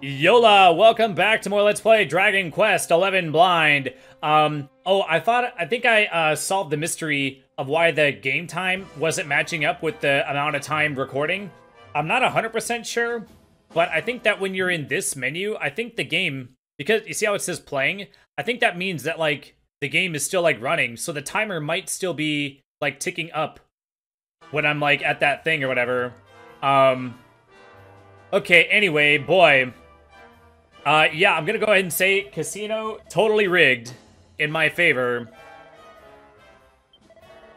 Yola, welcome back to more Let's Play Dragon Quest 11 Blind. Um, oh, I thought, I think I uh, solved the mystery of why the game time wasn't matching up with the amount of time recording. I'm not 100% sure, but I think that when you're in this menu, I think the game, because you see how it says playing? I think that means that, like, the game is still, like, running, so the timer might still be, like, ticking up when I'm, like, at that thing or whatever. Um, okay, anyway, boy, uh, yeah, I'm gonna go ahead and say casino totally rigged in my favor.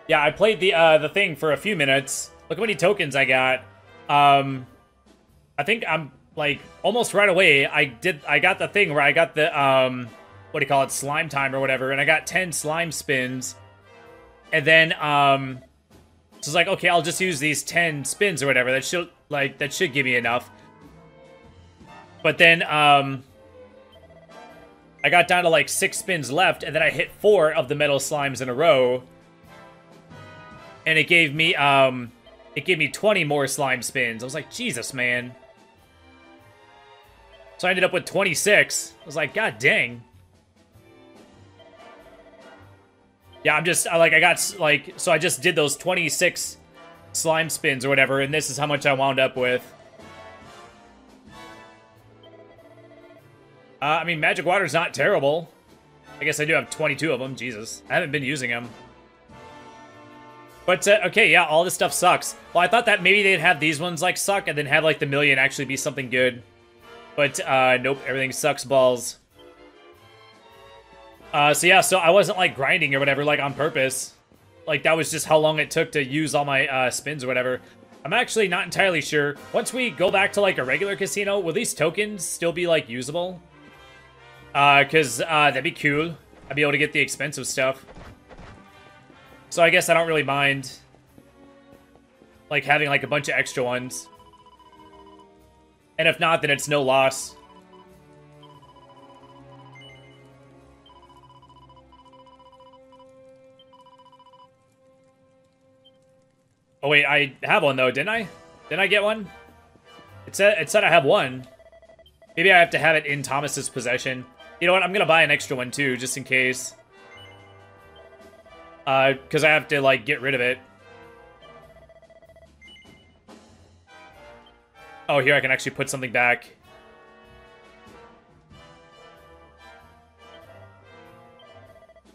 Yeah, I played the uh, the thing for a few minutes. Look how many tokens I got. Um, I think I'm like almost right away. I did. I got the thing where I got the um, what do you call it, slime time or whatever, and I got ten slime spins. And then um, so it's like okay, I'll just use these ten spins or whatever. That should like that should give me enough. But then, um, I got down to like six spins left, and then I hit four of the metal slimes in a row. And it gave me, um, it gave me 20 more slime spins. I was like, Jesus, man. So I ended up with 26. I was like, God dang. Yeah, I'm just, I, like, I got, like, so I just did those 26 slime spins or whatever, and this is how much I wound up with. Uh, I mean, Magic Water's not terrible. I guess I do have 22 of them. Jesus. I haven't been using them. But, uh, okay, yeah, all this stuff sucks. Well, I thought that maybe they'd have these ones, like, suck, and then have, like, the million actually be something good. But, uh, nope, everything sucks balls. Uh, so yeah, so I wasn't, like, grinding or whatever, like, on purpose. Like, that was just how long it took to use all my, uh, spins or whatever. I'm actually not entirely sure. Once we go back to, like, a regular casino, will these tokens still be, like, usable? Uh, cause, uh, that'd be cool. I'd be able to get the expensive stuff. So I guess I don't really mind, like, having, like, a bunch of extra ones. And if not, then it's no loss. Oh wait, I have one though, didn't I? Didn't I get one? It said it said I have one. Maybe I have to have it in Thomas's possession. You know what? I'm gonna buy an extra one too, just in case. Uh, because I have to like get rid of it. Oh, here I can actually put something back.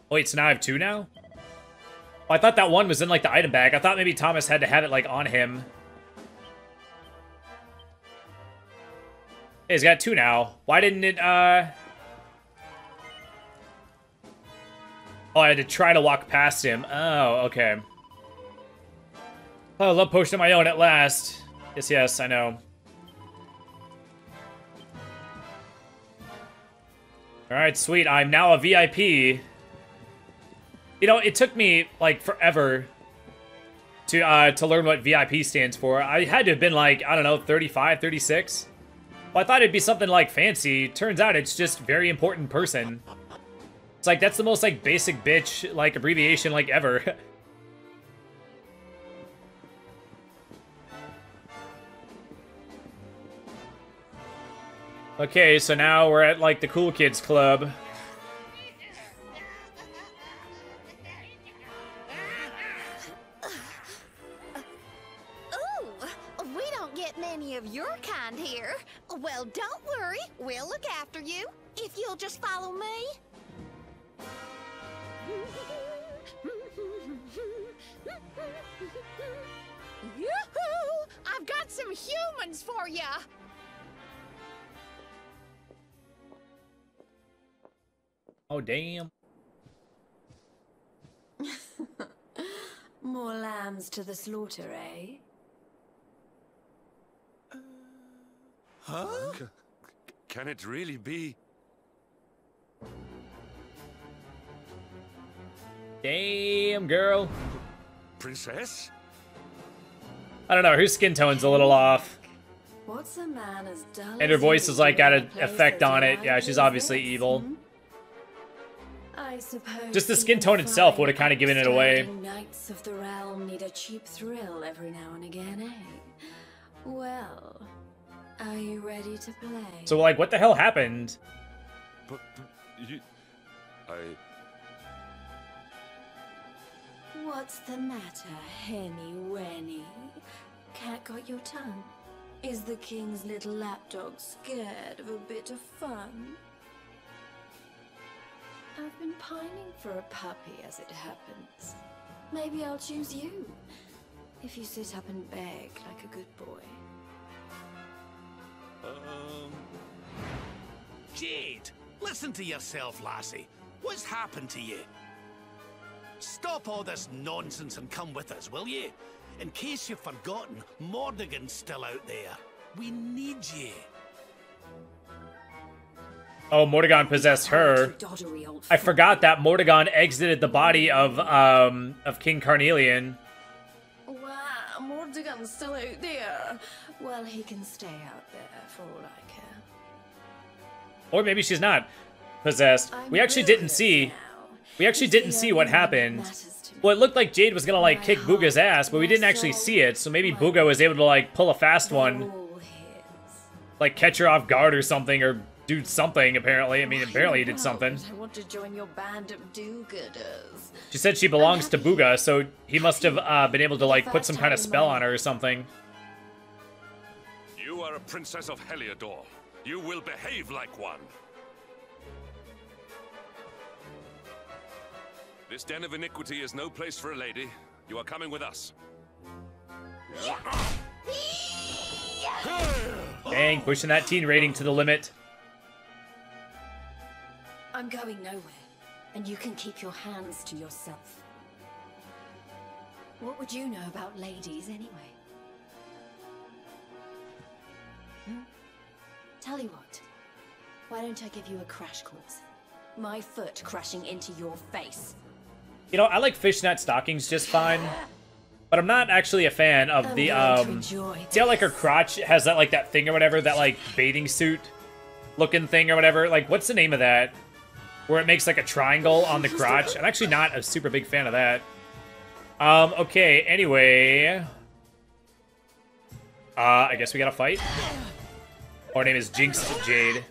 Wait, so now I have two now? Oh, I thought that one was in like the item bag. I thought maybe Thomas had to have it like on him. Hey, he's got two now. Why didn't it, uh... Oh, I had to try to walk past him. Oh, okay. Oh, love potion of my own at last. Yes, yes, I know. Alright, sweet. I'm now a VIP. You know, it took me, like, forever to, uh, to learn what VIP stands for. I had to have been, like, I don't know, 35, 36? Well, I thought it'd be something, like, fancy. Turns out it's just very important person. It's like, that's the most, like, basic bitch, like, abbreviation, like, ever. okay, so now we're at, like, the cool kids club. Ooh, we don't get many of your kind here. Well, don't worry. We'll look after you. If you'll just follow me. Yoo-hoo! I've got some humans for ya! Oh, damn. More lambs to the slaughter, eh? Huh? C- can it really be? Damn, girl. Princess? I don't know, her skin tone's a little off. What's a man as dull And her voice you has, like, got an effect on it. Yeah, she's obviously this, evil. I suppose Just the skin tone itself would've kinda given it away. Knights of the realm need a cheap thrill every now and again, eh? Well, Are you ready to play? So, like, what the hell happened? But, but you. I. What's the matter, Henny Wenny? Cat got your tongue? Is the king's little lapdog scared of a bit of fun? I've been pining for a puppy as it happens. Maybe I'll choose you. If you sit up and beg like a good boy. Um. Jade, listen to yourself, lassie. What's happened to you? Stop all this nonsense and come with us, will you? In case you've forgotten, Mordegon's still out there. We need you. Oh, Mordegon possessed her. I forgot that Mordegon exited the body of um of King Carnelian. Wow, Mordegon's still out there. Well, he can stay out there for all I care. Or maybe she's not possessed. I'm We actually didn't see. now. We actually didn't see what only thing that happened. matters to me. Well, it looked like Jade was gonna like kick heart, Booga's ass, but we didn't actually see it. So maybe my- Booga was able to like pull a fast one, like catch her off guard or something, or do something. Apparently, I mean, apparently he did something. I want to join your band of do-gooders. She said she belongs to happy. Booga, so he must have uh, been able to like put some kind of spell on her or something. You are a princess of Heliodor. You will behave like one. This den of iniquity is no place for a lady. You are coming with us. Dang, pushing that teen rating to the limit. I'm going nowhere, and you can keep your hands to yourself. What would you know about ladies anyway? Hmm? Tell you what, why don't I give you a crash course? My foot crashing into your face. You know, I like fishnet stockings just fine, but I'm not actually a fan of I'm the um. See how like her crotch has that like that thing or whatever, that like bathing suit looking thing or whatever. Like, what's the name of that? Where it makes like a triangle on the crotch. I'm actually not a super big fan of that. Um. Okay. Anyway. Uh, I guess we gotta fight. Her name is Jinx Jade.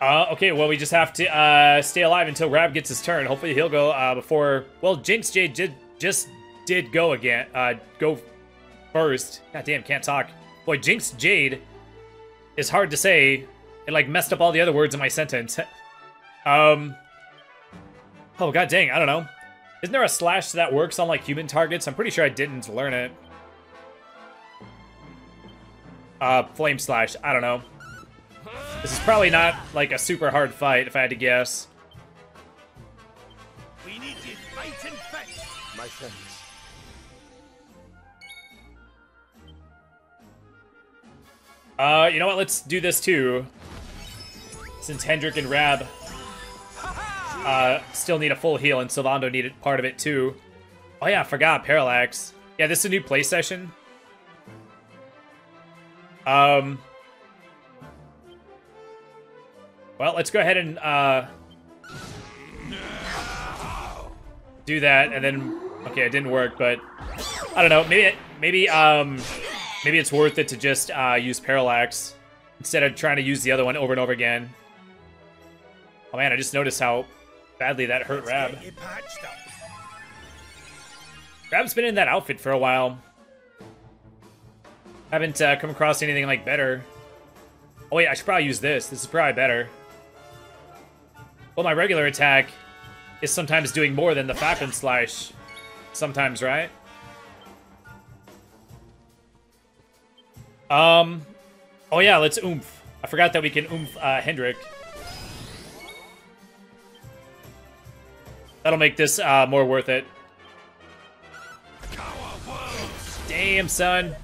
Uh, okay, well, we just have to uh, stay alive until Rab gets his turn. Hopefully, he'll go uh, before. Well, Jinx Jade did just did go again. Uh, go first. God damn, can't talk. Boy, Jinx Jade is hard to say. It like messed up all the other words in my sentence. um. Oh god dang, I don't know. Isn't there a slash that works on like human targets? I'm pretty sure I didn't learn it. Uh, flame slash. I don't know. This is probably not like a super hard fight, if I had to guess. We need you fighting fit. My friends, Uh, you know what? Let's do this too. Since Hendrik and Rab uh, still need a full heal, and Sylvando needed part of it too. Oh yeah, I forgot Parallax. Yeah, this is a new play session. Um. Well, let's go ahead and uh, do that, and then okay, it didn't work, but I don't know. Maybe maybe um maybe it's worth it to just uh, use Parallax instead of trying to use the other one over and over again. Oh man, I just noticed how badly that hurt Rab. Get you patched up. Rab's been in that outfit for a while. Haven't uh, come across anything like better. Oh wait, I should probably use this. This is probably better. Well, my regular attack is sometimes doing more than the Falcon Slash. Sometimes, right? Um. Oh yeah, let's oomph. I forgot that we can oomph uh, Hendrik. That'll make this uh, more worth it. Damn, son.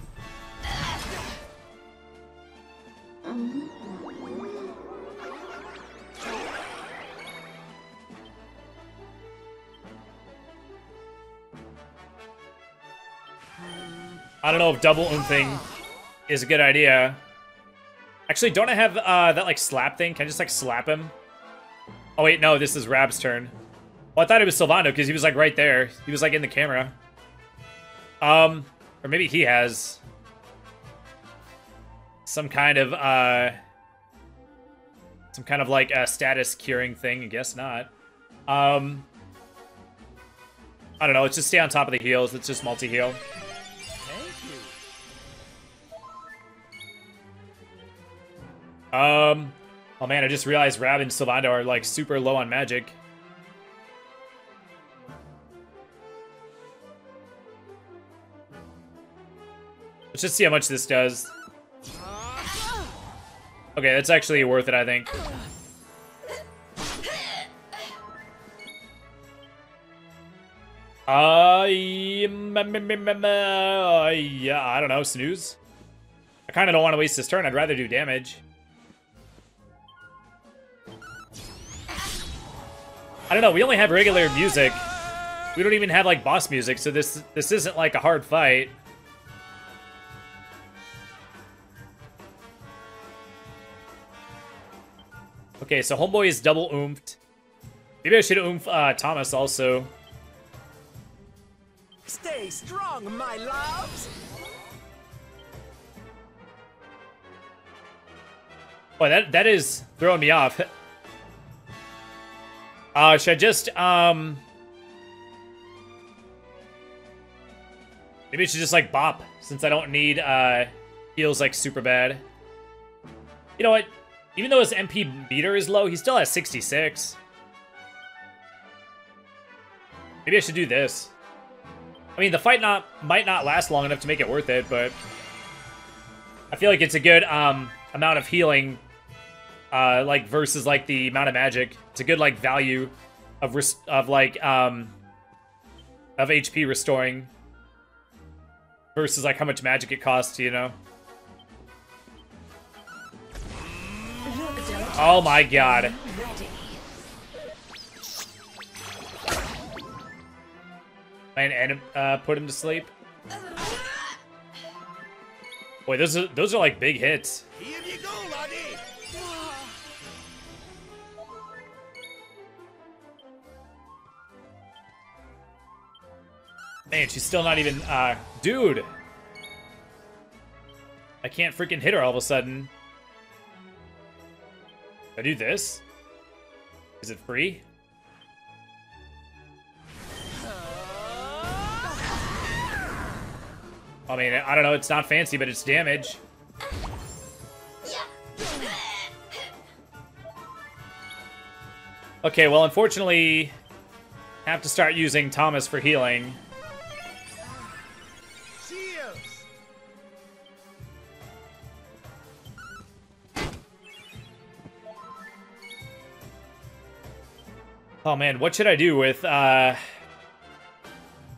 I don't know if double oomping is a good idea. Actually, don't I have uh, that like slap thing? Can I just like slap him? Oh wait, no, this is Rab's turn. Well, I thought it was Sylvando because he was like right there. He was like in the camera. Um, or maybe he has some kind of uh, some kind of like a status curing thing. I guess not. Um, I don't know. Let's just stay on top of the heals. Let's just multi heal. Um, oh man, I just realized Rab and Sylvando are like super low on magic. Let's just see how much this does. Okay, that's actually worth it, I think. Uh, yeah, I don't know, snooze? I kind of don't want to waste this turn. I'd rather do damage. I don't know. We only have regular music. We don't even have like boss music, so this this isn't like a hard fight. Okay, so Homeboy is double oomphed. Maybe I should oomph uh, Thomas also. Stay strong, my loves. Boy, that that is throwing me off. Uh, should I just um? Maybe I should just like bop since I don't need uh heals like super bad. You know what? Even though his MP meter is low, he still has 66. Maybe I should do this. I mean, the fight not might not last long enough to make it worth it, but I feel like it's a good um amount of healing uh, like versus like the amount of magic. It's a good like value of res- of like um of HP restoring versus like how much magic it costs. You know. Oh my god. And, and uh, put him to sleep. Boy, those are those are like big hits. Here you go, laddie. Man, she's still not even, uh, dude! I can't freaking hit her all of a sudden. I do this? Is it free? I mean, I don't know, it's not fancy, but it's damage. Okay, well, unfortunately, have to start using Thomas for healing. Oh man, what should I do with uh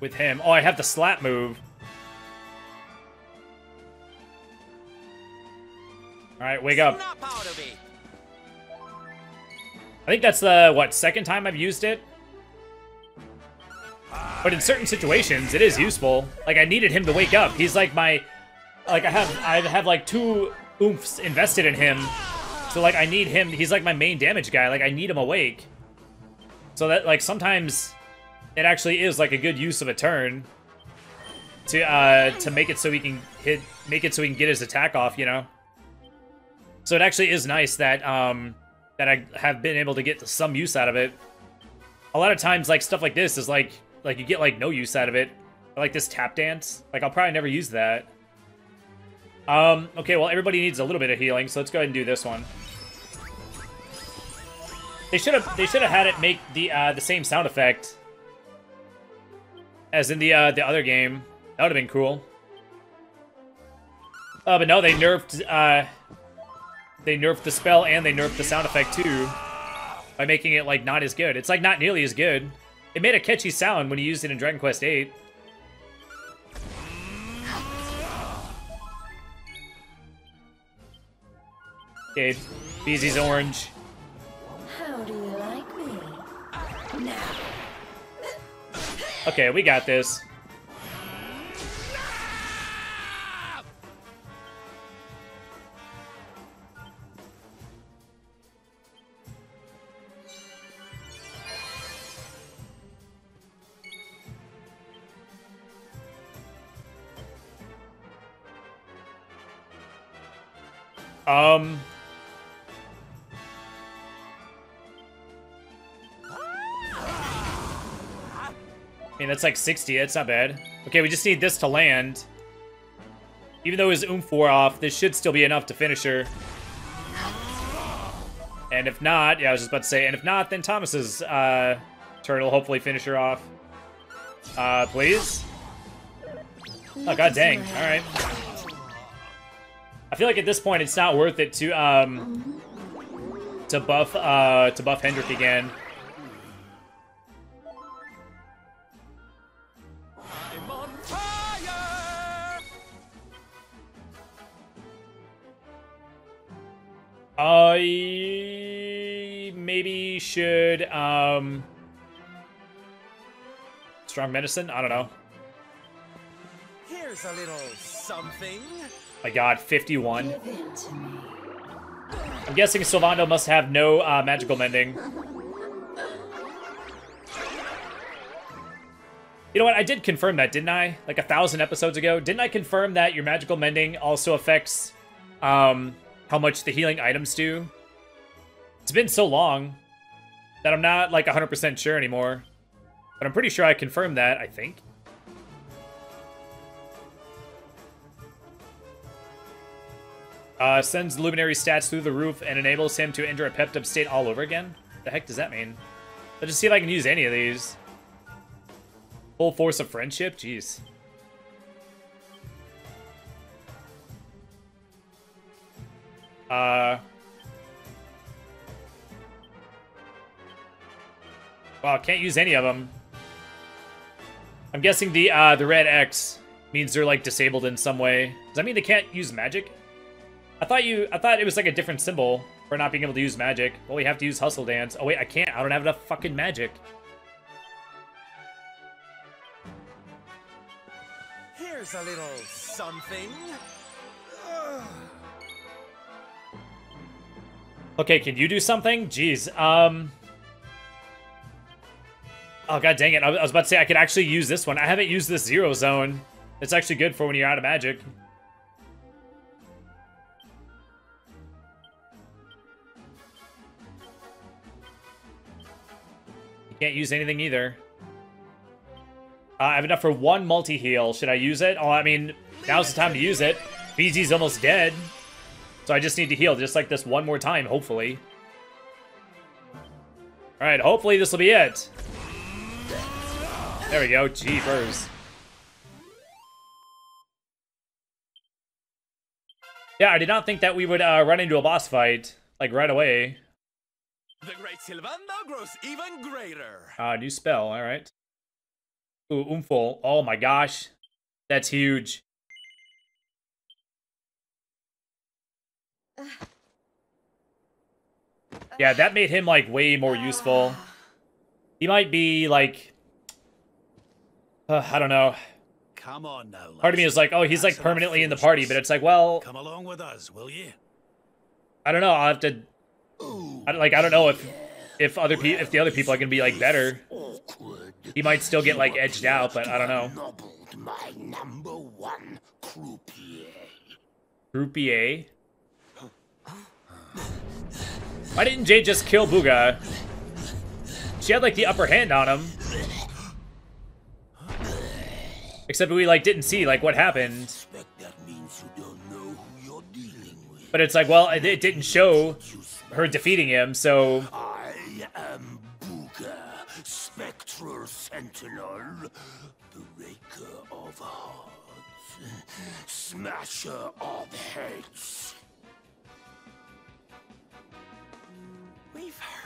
with him? Oh, I have the slap move. All right, wake up. Snap out of it. I think that's the what second time I've used it. But in certain situations, it is useful. Like I needed him to wake up. He's like my, like I have I have like two oomphs invested in him. So like I need him. He's like my main damage guy. Like I need him awake. So that like sometimes it actually is like a good use of a turn to uh to make it so he can hit make it so he can get his attack off. You know. So it actually is nice that um that I have been able to get some use out of it. A lot of times, like stuff like this is like like you get like no use out of it. Like this tap dance, like I'll probably never use that. Um, okay, well everybody needs a little bit of healing, so let's go ahead and do this one. They should have they should have had it make the uh, the same sound effect as in the uh, the other game. That would have been cool. Uh, but no, they nerfed uh, they nerfed the spell and they nerfed the sound effect too by making it like not as good. It's like not nearly as good. It made a catchy sound when you used it in Dragon Quest VIII. Okay, Beezy's orange. Okay, we got this. That's like 60. That's not bad. Okay, we just need this to land. Even though his oomph wore off, this should still be enough to finish her. And if not, yeah, I was just about to say, and if not, then Thomas's uh, turn will hopefully finish her off. Uh, please? Oh, god dang. Alright. I feel like at this point it's not worth it to, um, to buff, uh, to buff Hendrik again. I maybe should um strong medicine. I don't know. Here's a little something. My God, fifty-one. Give in to me. I'm guessing Sylvando must have no uh, magical mending. You know what? I did confirm that, didn't I? Like a thousand episodes ago, didn't I confirm that your magical mending also affects um how much the healing items do? It's been so long that I'm not like 100% sure anymore. But I'm pretty sure I confirmed that, I think. Uh, sends Luminary stats through the roof and enables him to enter a pepped up state all over again? The heck does that mean? Let's just see if I can use any of these. Full force of friendship? Jeez. Uh... Wow, can't use any of them. I'm guessing the uh, the red X means they're like disabled in some way. Does that mean they can't use magic? I thought you I thought it was like a different symbol for not being able to use magic. Well, we have to use hustle dance. Oh wait, I can't. I don't have enough fucking magic. Here's a little something. Okay, can you do something? Jeez. Um. Oh god dang it! I was about to say I could actually use this one. I haven't used this zero zone. It's actually good for when you're out of magic. You can't use anything either. Uh, I have enough for one multi-heal. Should I use it? Oh, I mean, now's the time to use it. Beezy's almost dead. So I just need to heal just like this one more time, hopefully. Alright, hopefully this will be it. There we go, jeepers. Yeah, I did not think that we would uh, run into a boss fight, like, right away. The great Sylvando grows even greater. Uh, new spell, alright. Ooh, Oomphle. Oh my gosh. That's huge. Yeah, that made him, like, way more useful. He might be, like... Uh, I don't know. Come on now. Part of me is like, oh, he's, like, permanently in the party, but it's like, well, Come along with us, will you? I don't know. I'll have to... I, like, I don't know if if other pe if the other people are gonna be, like, better. He might still get, like, edged out, but I don't know. Nobbled my number one croupier. Croupier? Why didn't Jade just kill Booga? She had, like, the upper hand on him. Except we, like, didn't see, like, what happened. But it's like, well, it, it didn't show her defeating him, so... I am Booga, Spectral Sentinel, Breaker of Hearts, Smasher of Heads.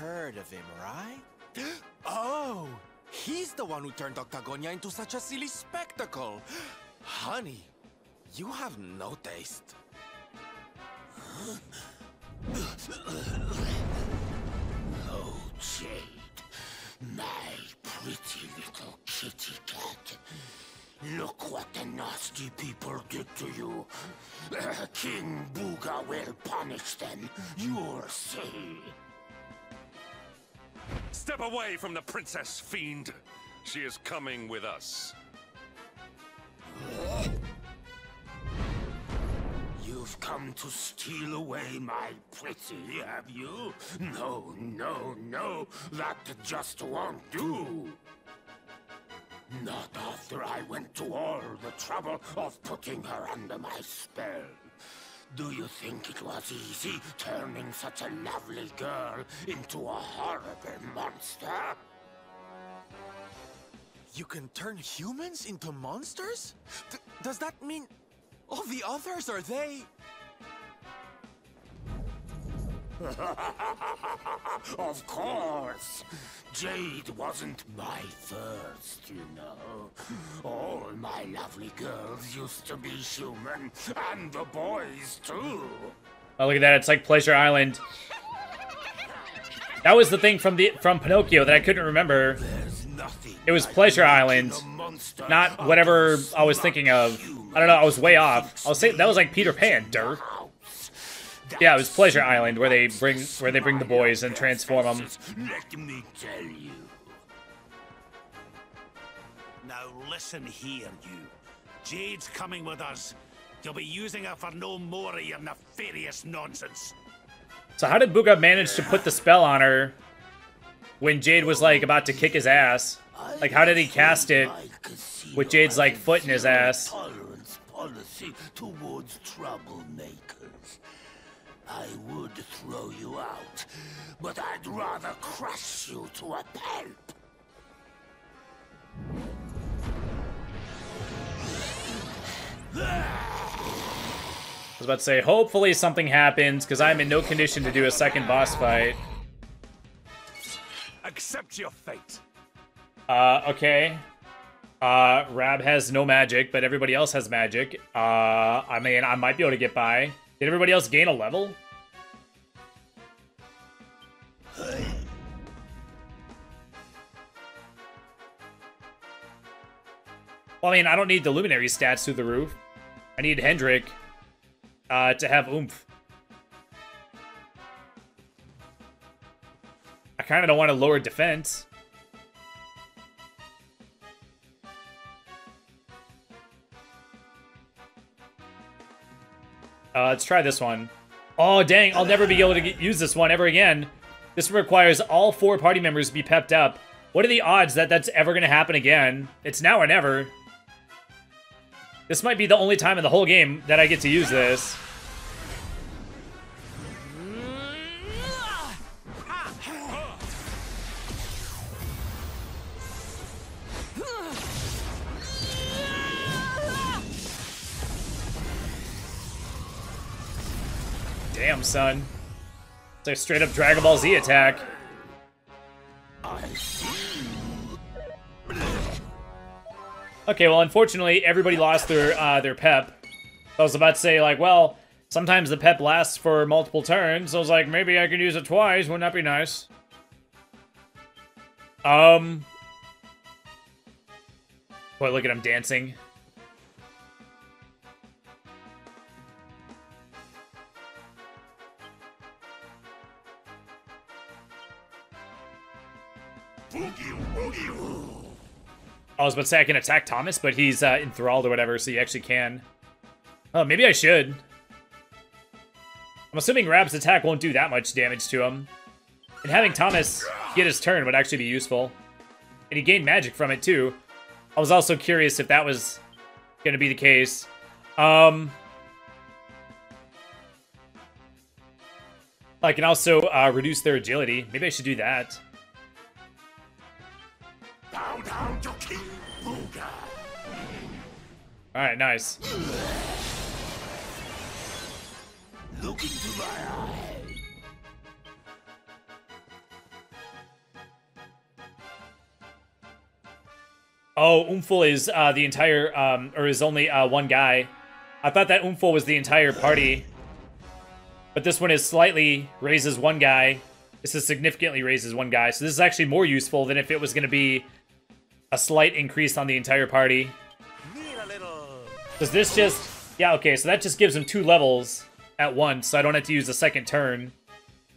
Heard of him, right? Oh, he's the one who turned Octagonia into such a silly spectacle. Honey, you have no taste. Oh, Jade, my pretty little kitty cat. Look what the nasty people did to you. King Booga will punish them. You'll see. Step away from the princess, fiend. She is coming with us. You've come to steal away my pretty, have you? No, no, no. That just won't do. Not after I went to all the trouble of putting her under my spell. Do you think it was easy turning such a lovely girl into a horrible monster? You can turn humans into monsters? D does that mean all the others are they? of course. Jade wasn't my first, you know. All my lovely girls used to be human, and the boys too. Oh, look at that. It's like Pleasure Island. That was the thing from the from Pinocchio that I couldn't remember. It was Pleasure Island, not whatever I was thinking of. I don't know. I was way off. I was saying that was like Peter Pan, dirt. Yeah, it was Pleasure Island where they bring where they bring the boys and transform them. Let me tell you. Now listen here, you. Jade's coming with us. You'll be using her for no more of your nefarious nonsense. So how did Booga manage to put the spell on her when Jade was like about to kick his ass? Like how did he cast it with Jade's like foot in his ass? Tolerance policy towards troublemakers. I would throw you out, but I'd rather crush you to a pulp. I was about to say, hopefully something happens, because I'm in no condition to do a second boss fight. Accept your fate. Uh, okay. Uh, Rab has no magic, but everybody else has magic. Uh, I mean, I might be able to get by. Did everybody else gain a level? Well, I mean, I don't need the Luminary stats through the roof. I need Hendrik uh, to have oomph. I kind of don't want to lower defense. Uh, let's try this one. Oh, dang, I'll never be able to get, use this one ever again. This requires all four party members to be pepped up. What are the odds that that's ever going to happen again? It's now or never. This might be the only time in the whole game that I get to use this. Damn, son. It's a straight up Dragon Ball Z attack. Okay, well, unfortunately, everybody lost their uh, their pep. I was about to say, like, well, sometimes the pep lasts for multiple turns. So I was like, maybe I could use it twice. Wouldn't that be nice? Um. Boy, look at him dancing. I was about to say I can attack Thomas, but he's uh, enthralled or whatever, so you actually can. Oh, maybe I should. I'm assuming Rab's attack won't do that much damage to him. And having Thomas get his turn would actually be useful. And he gained magic from it, too. I was also curious if that was going to be the case. Um... I can also uh, reduce their agility. Maybe I should do that. Bow down to King Booga. Alright, nice. Look into my eye. Oh, Oomphle is uh, the entire, um, or is only uh, one guy. I thought that Oomphle was the entire party. But this one is slightly raises one guy. This is significantly raises one guy. So this is actually more useful than if it was going to be a slight increase on the entire party. Does this just... Yeah, okay, so that just gives him two levels at once, so I don't have to use a second turn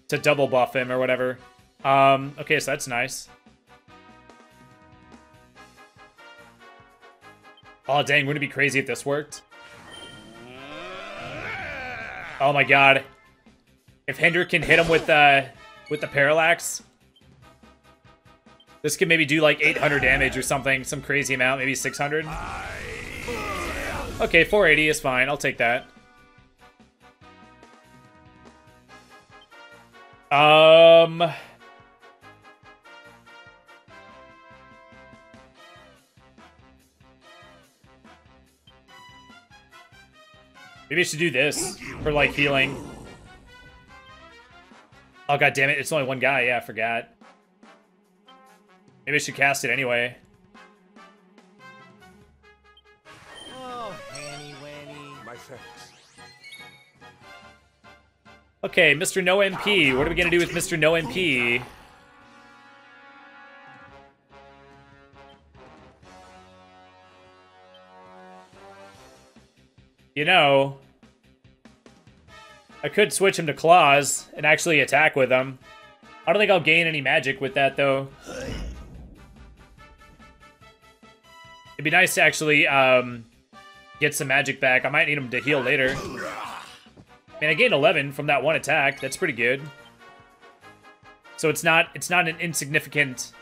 to double buff him or whatever. Um, okay, so that's nice. Oh, dang, wouldn't it be crazy if this worked? Oh my god. If Hendrik can hit him with uh with the parallax, this could maybe do like 800 damage or something, some crazy amount, maybe 600. Okay, 480 is fine. I'll take that. Um Maybe I should do this for like healing. Oh god damn it, it's only one guy, yeah, I forgot. Maybe I should cast it anyway. Okay, Mr. No MP. What are we gonna do with Mr. No MP? You know, I could switch him to Claws and actually attack with him. I don't think I'll gain any magic with that, though. Be nice to actually um, get some magic back. I might need him to heal later. Man, I gained 11 from that one attack. That's pretty good. So it's not it's not an insignificant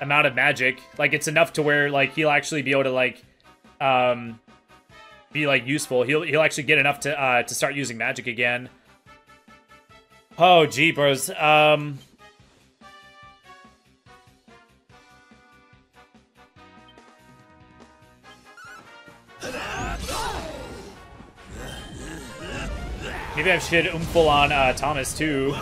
amount of magic. Like it's enough to where like he'll actually be able to like um be like useful. He'll he'll actually get enough to uh to start using magic again. Oh jeepers. Um Maybe I should oomphle on uh, Thomas too.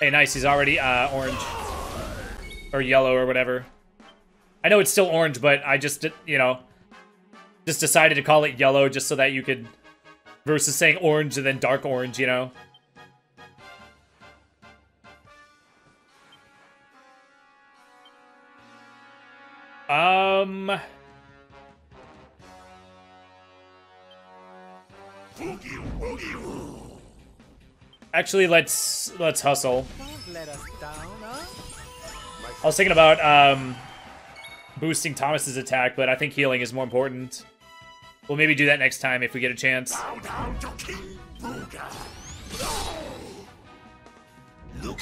Hey, nice. He's already uh, orange or yellow or whatever. I know it's still orange, but I just you know just decided to call it yellow just so that you could versus saying orange and then dark orange. You know. Um. Actually, let's let's hustle. Let down, huh? I was thinking about um, boosting Thomas's attack, but I think healing is more important. We'll maybe do that next time if we get a chance. Bow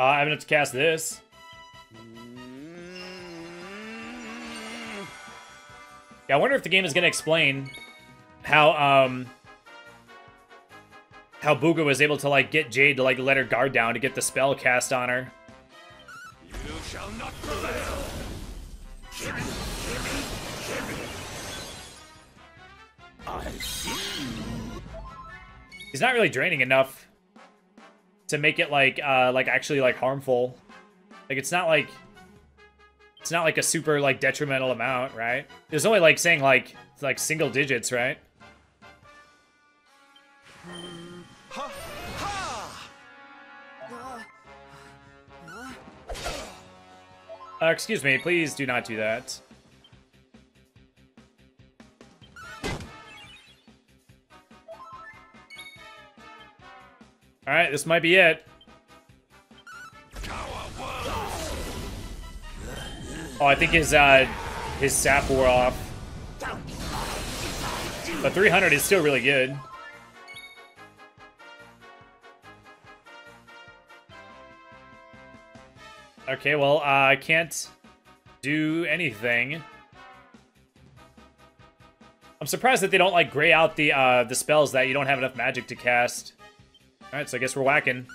Uh, I have to cast this. Yeah, I wonder if the game is going to explain how um how Booga was able to like get Jade to like let her guard down to get the spell cast on her. You shall not prevail. I see. He's not really draining enough to make it like uh like actually like harmful. Like it's not like it's not like a super like detrimental amount, right? Was only like saying like like single digits, right? Uh, excuse me, please do not do that. Alright, this might be it. Oh, I think his, uh, his sap wore off. But 300 is still really good. Okay, well, uh, I can't do anything. I'm surprised that they don't, like, gray out the, uh, the spells that you don't have enough magic to cast. Alright, so I guess we're whacking.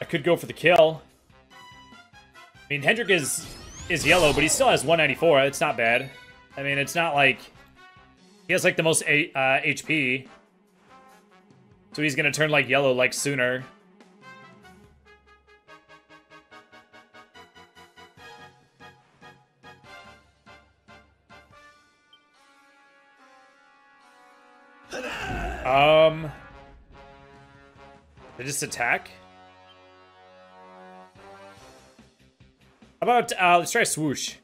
I could go for the kill. I mean, Hendrik is is yellow, but he still has 194. It's not bad. I mean, it's not like he has like the most uh, HP, so he's gonna turn like yellow like sooner. Um, they just attack. How about uh, let's try swoosh.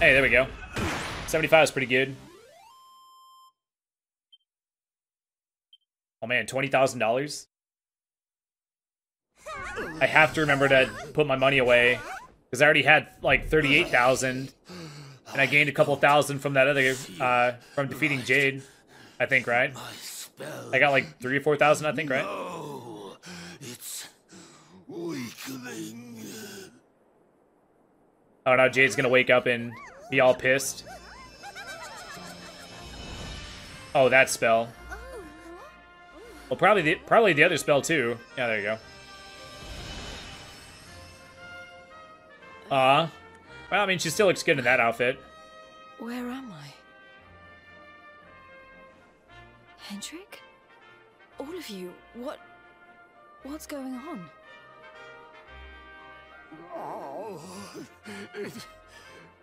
Hey, there we go. 75 is pretty good. Oh man, $20,000? I have to remember to put my money away because I already had like 38,000 and I gained a couple thousand from that other uh from defeating Jade. I think, right? I got like 3 or 4,000, I think, right? Oh, it's weakling. Oh, now Jade's going to wake up and be all pissed. Oh, that spell. Well, probably the probably the other spell too. Yeah, there you go. Uh, well, I mean, she still looks good in that outfit. Where am I? Hendrik? All of you, what. What's going on? Oh, it,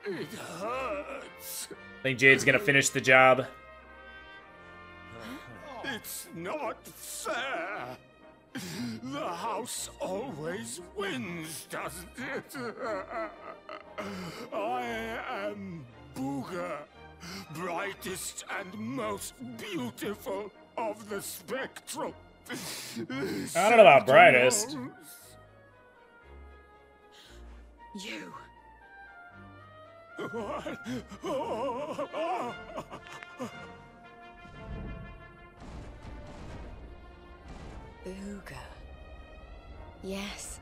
it hurts. I think Jade's gonna finish the job. It's not fair. The house always wins, doesn't it? I am Booga, brightest and most beautiful of the spectrum. I don't know about brightest. You. Booga. Yes.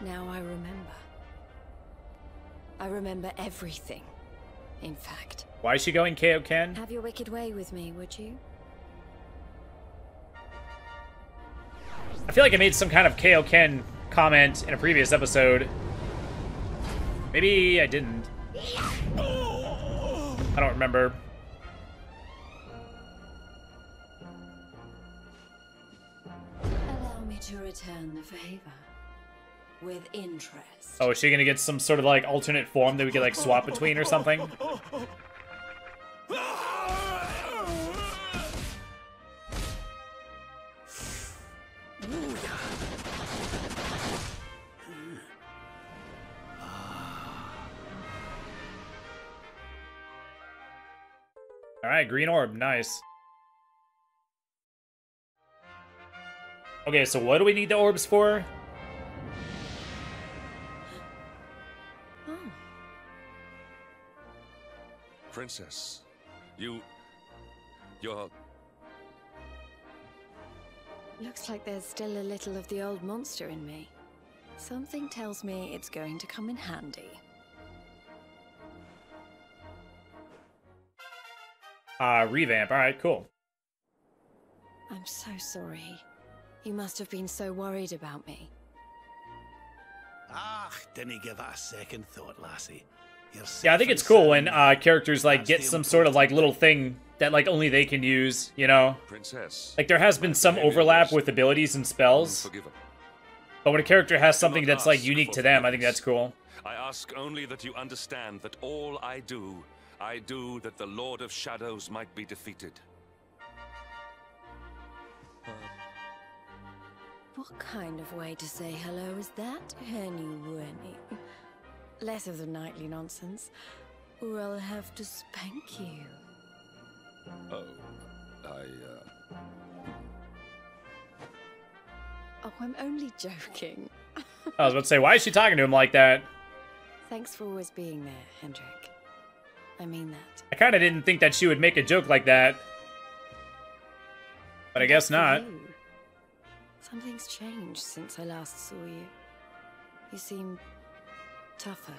Now I remember. I remember everything. In fact. Why is she going Kaioken? Have your wicked way with me, would you? I feel like I made some kind of Kaioken comment in a previous episode. Maybe I didn't. I don't remember. Return the favor. With interest. Oh, is she gonna get some sort of like alternate form that we could like swap between or something? Alright, green orb, nice. Okay, so what do we need the orbs for? Oh, Princess, you. You're. looks like there's still a little of the old monster in me. Something tells me it's going to come in handy. Uh, revamp. Alright, cool. I'm so sorry. You must have been so worried about me. Ah, didn't give it a second thought, lassie. You're Yeah, I think it's cool when uh, characters like get some sort of like little thing that like only they can use, you know? Princess. Like there has been some overlap with abilities and spells, but when a character has something that's like unique to them, I think that's cool. I ask only that you understand that all I do, I do that the Lord of Shadows might be defeated. What kind of way to say hello is that, Henny Winnie? Less of the nightly nonsense, or I'll have to spank you. Oh, I, uh. Oh, I'm only joking. I was about to say, why is she talking to him like that? Thanks for always being there, Hendrik. I mean that. I kind of didn't think that she would make a joke like that, but I guess For not. Something's changed since I last saw you. You seem tougher.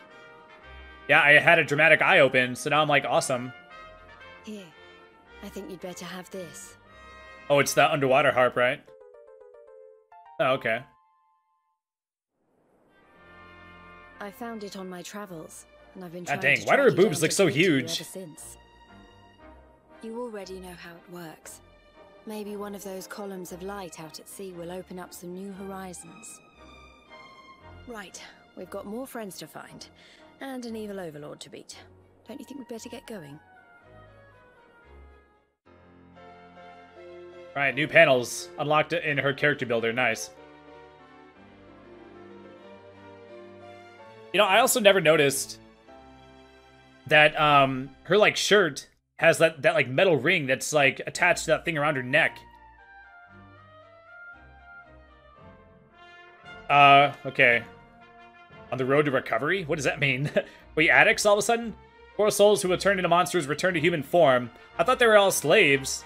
Yeah, I had a dramatic eye open, so now I'm like, awesome. Here, I think you'd better have this. Oh, it's the underwater harp, right? Oh, okay. I found it on my travels, and I've been God trying dang, to why do her boobs look so give it you huge? Ever since. You already know how it works. Maybe one of those columns of light out at sea will open up some new horizons. Right, we've got more friends to find, and an evil overlord to beat. Don't you think we'd better get going? Right, new panels unlocked in her character builder. Nice. You know, I also never noticed that um her like shirt has that that like metal ring that's like attached to that thing around her neck. Uh, okay. On the road to recovery? What does that mean? we addicts all of a sudden? Poor souls who will turn into monsters return to human form. I thought they were all slaves.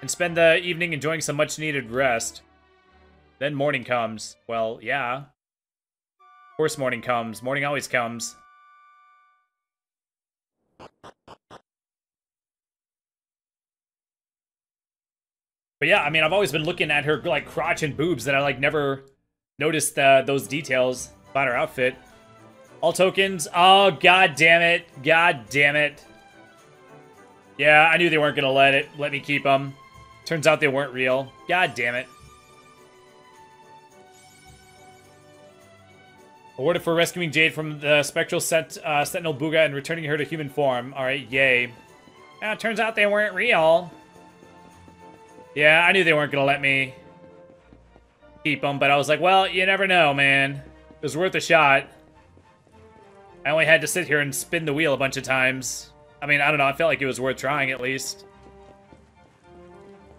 And spend the evening enjoying some much needed rest. Then morning comes. Well, yeah. Of course morning comes. Morning always comes. But yeah, I mean, I've always been looking at her like crotch and boobs that I like never noticed uh, those details about her outfit. All tokens. Oh, god damn it. God damn it. Yeah, I knew they weren't gonna let it let me keep them. Turns out they weren't real. God damn it. Awarded for rescuing Jade from the spectral set, uh, Sentinel Booga and returning her to human form. Alright, yay. Yeah, turns out they weren't real. Yeah, I knew they weren't gonna let me keep them, but I was like, well, you never know, man. It was worth a shot. I only had to sit here and spin the wheel a bunch of times. I mean, I don't know, I felt like it was worth trying at least.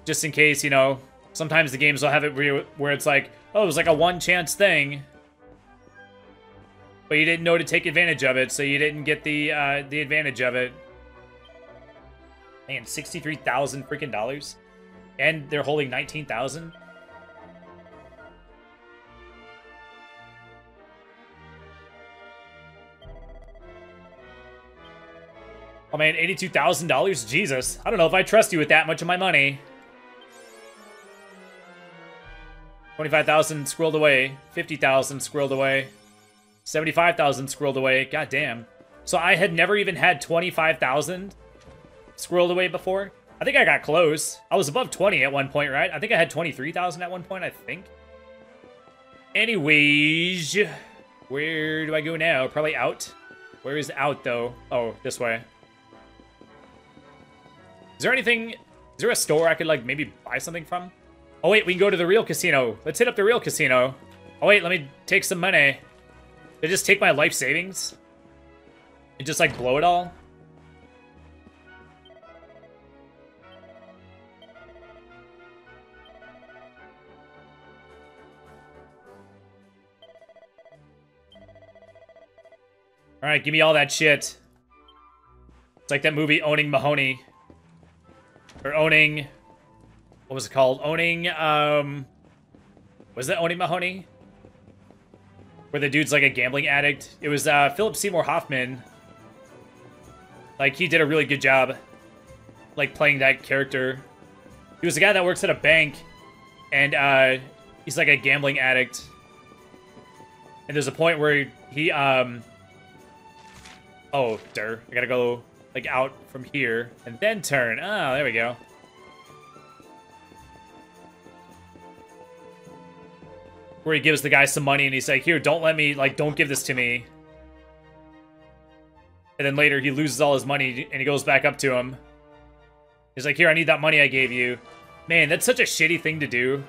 Just in case, you know, sometimes the games will have it where, where it's like, oh, it was like a one chance thing. But you didn't know to take advantage of it, so you didn't get the uh, the advantage of it. Man, 63,000 freaking dollars? And they're holding 19,000? Oh man, $82,000? Jesus. I don't know if I trust you with that much of my money. 25,000 squirreled away. 50,000 squirreled away. 75,000 squirreled away. God damn. So I had never even had 25,000 squirreled away before. I think I got close. I was above 20 at one point, right? I think I had 23,000 at one point, I think. Anyways, where do I go now? Probably out. Where is out, though? Oh, this way. Is there anything... Is there a store I could, like, maybe buy something from? Oh, wait, we can go to the real casino. Let's hit up the real casino. Oh, wait, let me take some money. Did I just take my life savings? And just, like, blow it all? Alright, give me all that shit. It's like that movie Owning Mahowny. Or owning... What was it called? Owning, um... Was that Owning Mahowny? Where the dude's like a gambling addict. It was uh, Philip Seymour Hoffman. Like, he did a really good job, like, playing that character. He was a guy that works at a bank, and uh, he's like a gambling addict. And there's a point where he, um... Oh, der. I gotta go, like, out from here, and then turn. Oh, there we go. where he gives the guy some money and he's like, here, don't let me, like, don't give this to me. And then later he loses all his money and he goes back up to him. He's like, here, I need that money I gave you. Man, that's such a shitty thing to do.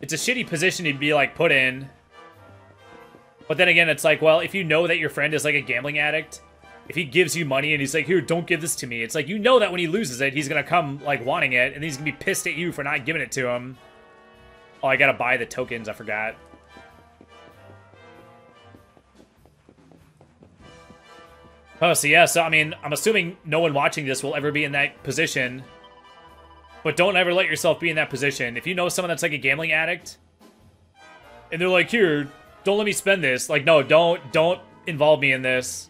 It's a shitty position to be, like, put in. But then again, it's like, well, if you know that your friend is, like, a gambling addict, if he gives you money and he's like, here, don't give this to me, it's like, you know that when he loses it, he's gonna come, like, wanting it, and he's gonna be pissed at you for not giving it to him. Oh, I gotta buy the tokens, I forgot. Oh, so yeah, so I mean, I'm assuming no one watching this will ever be in that position. But don't ever let yourself be in that position. If you know someone that's like a gambling addict, and they're like, here, don't let me spend this. Like, no, don't, don't involve me in this.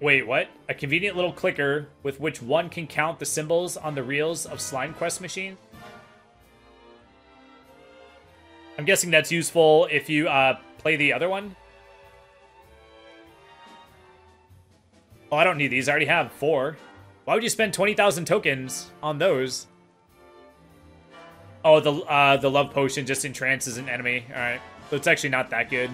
Wait, what? A convenient little clicker with which one can count the symbols on the reels of Slime Quest machine? I'm guessing that's useful if you uh, play the other one. Oh, I don't need these. I already have four. Why would you spend 20,000 tokens on those? Oh, the uh, the love potion just entrances an enemy. All right, so it's actually not that good.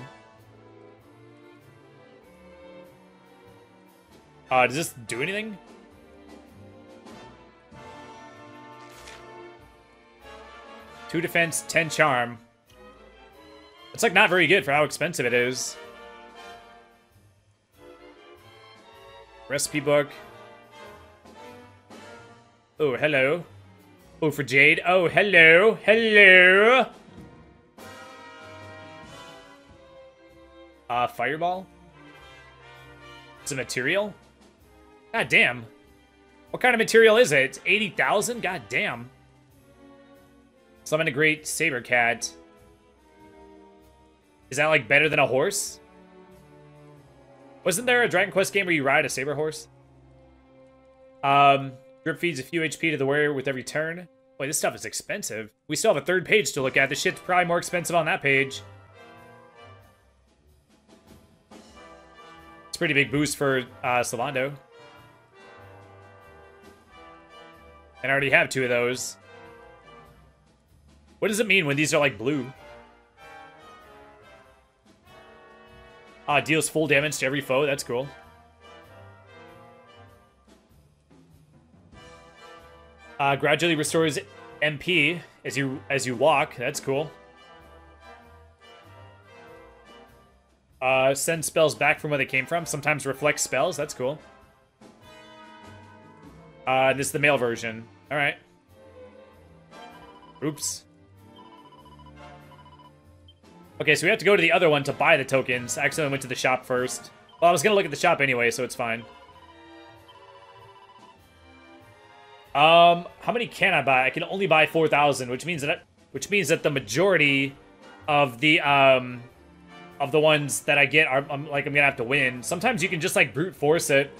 Uh, does this do anything? Two defense, ten charm. It's like not very good for how expensive it is. Recipe book. Oh, hello. Oh, for Jade. Oh, hello. Hello. Uh, fireball? It's a material? God damn. What kind of material is it? It's 80,000? God damn. Summon a great saber cat. Is that like better than a horse? Wasn't there a Dragon Quest game where you ride a saber horse? Um, drip feeds a few HP to the warrior with every turn. Boy, this stuff is expensive. We still have a third page to look at. This shit's probably more expensive on that page. It's a pretty big boost for uh, Sylvando. And I already have two of those. What does it mean when these are like blue? Uh, deals full damage to every foe. That's cool. Uh, gradually restores MP as you as you walk. That's cool. Uh, send spells back from where they came from. Sometimes reflect spells. That's cool. Uh, this is the male version. All right. Oops. Okay, so we have to go to the other one to buy the tokens. I accidentally went to the shop first. Well, I was gonna look at the shop anyway, so it's fine. Um, how many can I buy? I can only buy 4,000, which means that which means that the majority of the um of the ones that I get are I'm, like I'm gonna have to win. Sometimes you can just like brute force it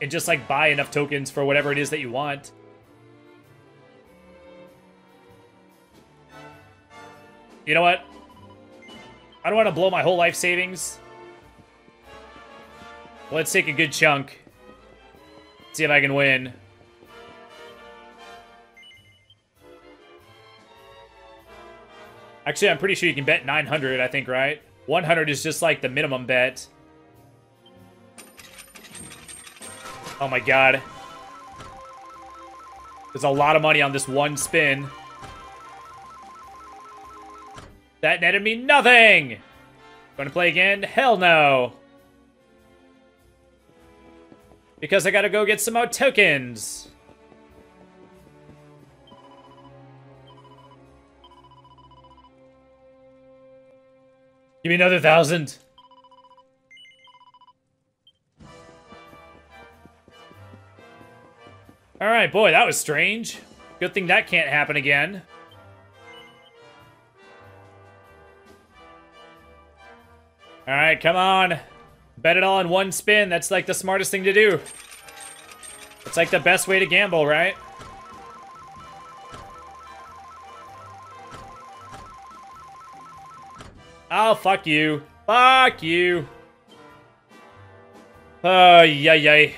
and just like buy enough tokens for whatever it is that you want. You know what? I don't want to blow my whole life savings. Let's take a good chunk. See if I can win. Actually, I'm pretty sure you can bet 900, I think, right? 100 is just like the minimum bet. Oh my god. There's a lot of money on this one spin. That netted me nothing! Gonna play again? Hell no! Because I gotta go get some more tokens. Give me another thousand. Alright, boy, that was strange. Good thing that can't happen again. Alright, come on. Bet it all in one spin. That's like the smartest thing to do. It's like the best way to gamble, right? Oh, fuck you. Fuck you. Oh, yay, yay.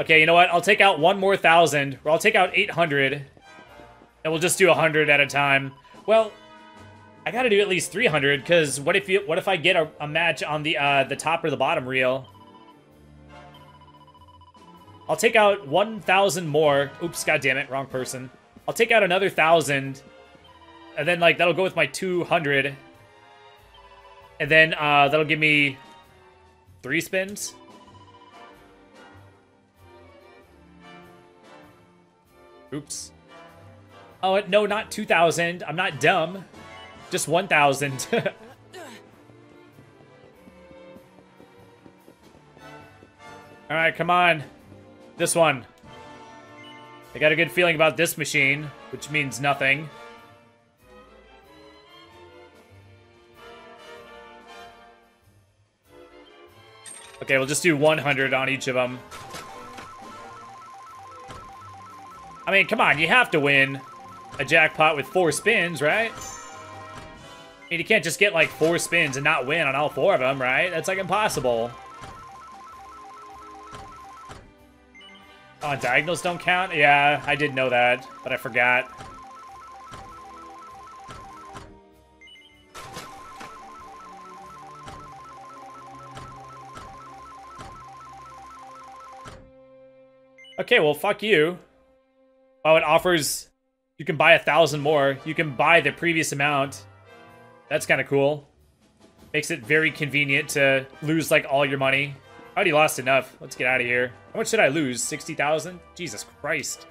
Okay, you know what? I'll take out one more thousand, or I'll take out 800, and we'll just do 100 at a time. Well, I gotta do at least 300, because what if you, what if I get a, a match on the, uh, the top or the bottom reel? I'll take out 1,000 more. Oops, god damn it, wrong person. I'll take out another 1,000, and then, like, that'll go with my 200. And then, uh, that'll give me three spins. Oops. Oh, no, not 2,000. I'm not dumb. Just 1,000. Alright, come on. This one. I got a good feeling about this machine, which means nothing. Okay, we'll just do 100 on each of them. I mean, come on, you have to win a jackpot with four spins, right? I mean, you can't just get like four spins and not win on all four of them, right? That's like impossible. Oh, diagonals don't count? Yeah, I did know that, but I forgot. Okay, well, fuck you. Oh, it offers... You can buy a thousand more. You can buy the previous amount. That's kind of cool. Makes it very convenient to lose, like, all your money. I already lost enough. Let's get out of here. How much did I lose? 60,000? Jesus Christ.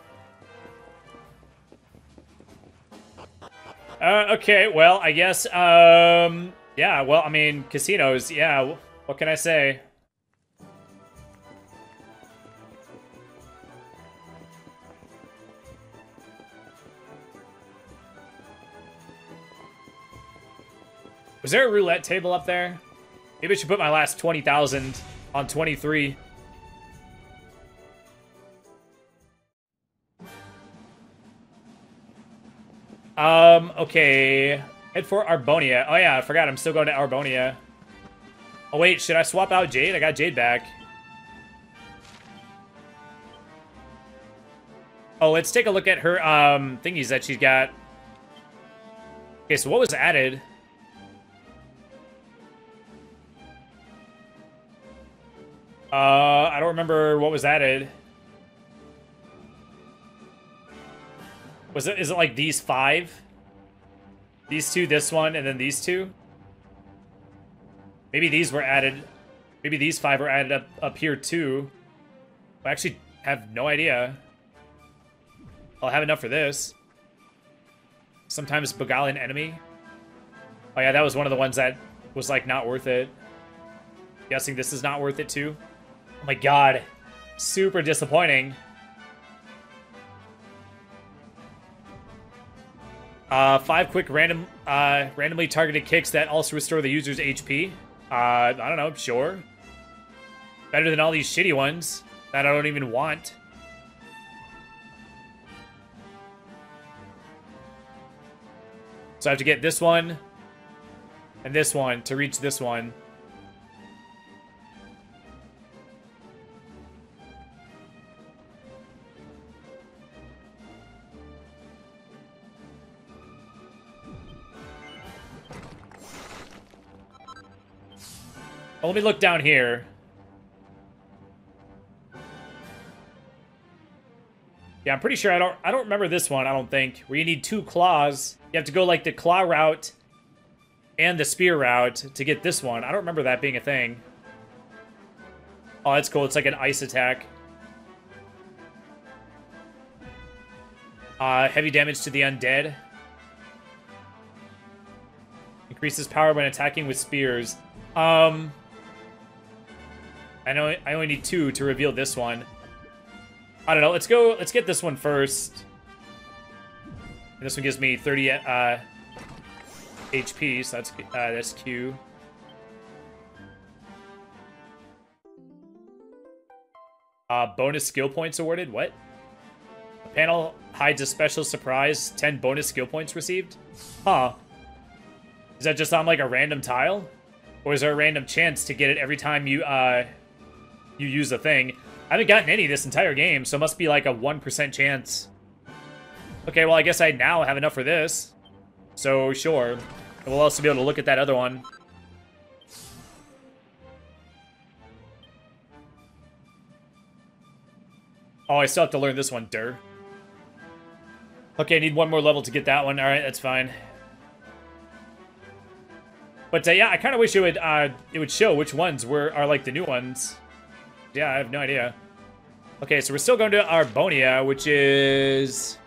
Uh, okay, well, I guess, um... Yeah, well, I mean, casinos, yeah, what can I say? Was there a roulette table up there? Maybe I should put my last 20,000 on 23. Um, okay. Head for Arboria. Oh yeah, I forgot I'm still going to Arboria. Oh wait, should I swap out Jade? I got Jade back. Oh, let's take a look at her um thingies that she's got. Okay, so what was added? Uh, I don't remember what was added. Was it, is it like these five? These two, this one, and then these two? Maybe these were added. Maybe these five were added up, up here too. I actually have no idea. I'll have enough for this. Sometimes beguile enemy. Oh yeah, that was one of the ones that was like not worth it. Guessing this is not worth it too. Oh my god. Super disappointing. Uh, five quick random, uh, randomly targeted kicks that also restore the user's HP. Uh, I don't know, sure. Better than all these shitty ones that I don't even want. So I have to get this one and this one to reach this one. Well, let me look down here. Yeah, I'm pretty sure I don't I don't remember this one, I don't think. Where you need two claws. You have to go like the claw route and the spear route to get this one. I don't remember that being a thing. Oh, that's cool. It's like an ice attack. Uh, heavy damage to the undead. Increases power when attacking with spears. Um, I know I only need two to reveal this one. I don't know. Let's go. Let's get this one first. And this one gives me 30 uh, HP, so that's uh, that's Q. Uh, bonus skill points awarded. What? A panel hides a special surprise. 10 bonus skill points received. Huh. Is that just on like a random tile? Or is there a random chance to get it every time you uh, you use a thing. I haven't gotten any this entire game, so it must be like a 1% chance. Okay, well, I guess I now have enough for this. So, sure. And we'll also be able to look at that other one. Oh, I still have to learn this one, Dur. Okay, I need one more level to get that one. Alright, that's fine. But uh, yeah, I kind of wish it would uh, it would show which ones were are like the new ones. Yeah, I have no idea. Okay, so we're still going to Arboria, which is...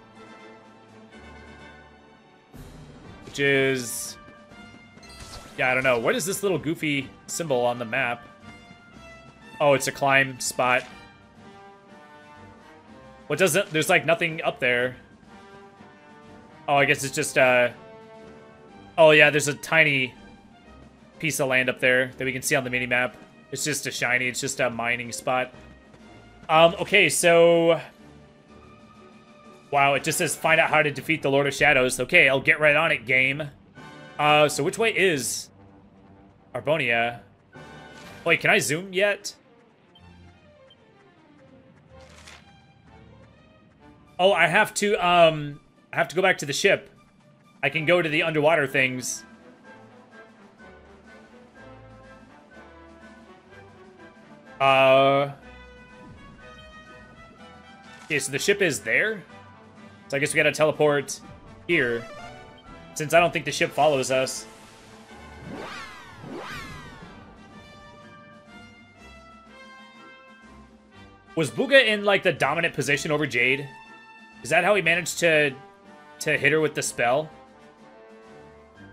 Which is... Yeah, I don't know. What is this little goofy symbol on the map? Oh, it's a climb spot. What doesn't... There's, like, nothing up there. Oh, I guess it's just, uh... Oh, yeah, there's a tiny piece of land up there that we can see on the mini-map. It's just a shiny. It's just a mining spot. Um, okay, so... Wow, it just says find out how to defeat the Lord of Shadows. Okay, I'll get right on it, game. Uh, so which way is Arboria? Wait, can I zoom yet? Oh, I have to, um, I have to go back to the ship. I can go to the underwater things. Uh... Okay, so the ship is there? So I guess we gotta teleport here. Since I don't think the ship follows us. Was Booga in, like, the dominant position over Jade? Is that how he managed to to hit her with the spell?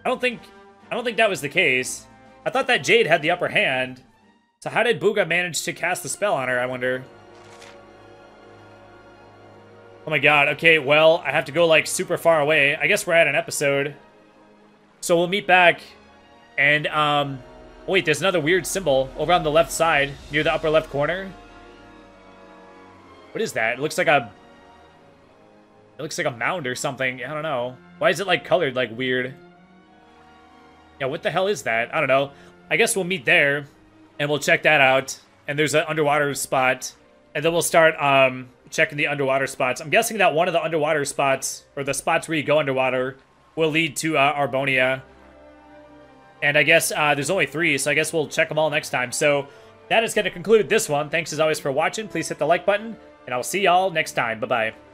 I don't think I don't think that was the case. I thought that Jade had the upper hand. So how did Booga manage to cast the spell on her, I wonder? Oh my god, okay, well, I have to go, like, super far away. I guess we're at an episode. So we'll meet back, and, um... Wait, there's another weird symbol over on the left side, near the upper left corner. What is that? It looks like a... It looks like a mound or something. I don't know. Why is it, like, colored, like, weird? Yeah, what the hell is that? I don't know. I guess we'll meet there, and we'll check that out. And there's an underwater spot. And then we'll start, um checking the underwater spots. I'm guessing that one of the underwater spots, or the spots where you go underwater, will lead to uh, Arboria. And I guess uh, there's only three, so I guess we'll check them all next time. So that is going to conclude this one. Thanks as always for watching. Please hit the like button, and I'll see y'all next time. Bye-bye.